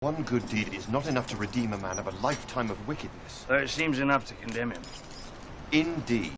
One good deed is not enough to redeem a man of a lifetime of wickedness. Though it seems enough to condemn him. Indeed.